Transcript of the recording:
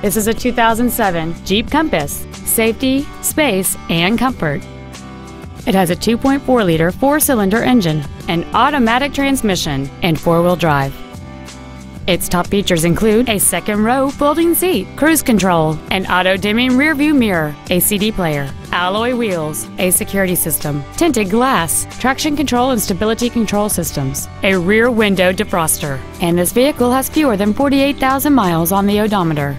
This is a 2007 Jeep Compass. Safety, space, and comfort. It has a 2.4 liter four cylinder engine, an automatic transmission, and four wheel drive. Its top features include a second row folding seat, cruise control, an auto dimming rear view mirror, a CD player, alloy wheels, a security system, tinted glass, traction control and stability control systems, a rear window defroster, and this vehicle has fewer than 48,000 miles on the odometer.